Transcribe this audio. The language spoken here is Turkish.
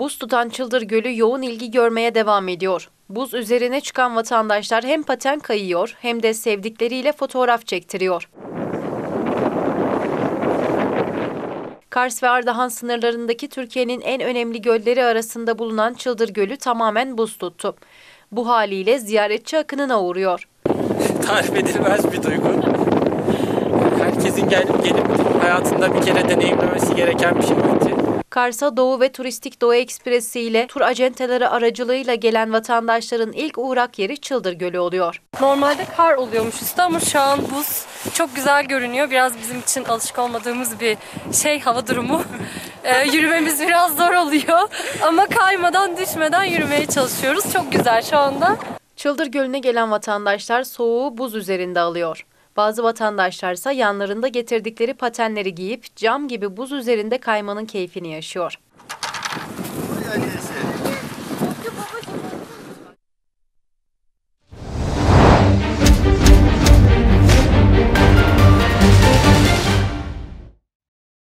Buz tutan Çıldır Gölü yoğun ilgi görmeye devam ediyor. Buz üzerine çıkan vatandaşlar hem paten kayıyor hem de sevdikleriyle fotoğraf çektiriyor. Kars ve Ardahan sınırlarındaki Türkiye'nin en önemli gölleri arasında bulunan Çıldır Gölü tamamen buz tuttu. Bu haliyle ziyaretçi akınına uğruyor. tarif edilmez bir duygu. Herkesin gelip gelip hayatında bir kere deneyimlemesi gereken bir şey bence. Kars'a Doğu ve Turistik Doğu Ekspresi ile tur acenteleri aracılığıyla gelen vatandaşların ilk uğrak yeri Çıldır Gölü oluyor. Normalde kar oluyormuş üstü ama şu an buz çok güzel görünüyor. Biraz bizim için alışık olmadığımız bir şey hava durumu. Ee, yürümemiz biraz zor oluyor ama kaymadan düşmeden yürümeye çalışıyoruz. Çok güzel şu anda. Çıldır Gölü'ne gelen vatandaşlar soğuğu buz üzerinde alıyor. Bazı vatandaşlarsa yanlarında getirdikleri patenleri giyip cam gibi buz üzerinde kaymanın keyfini yaşıyor.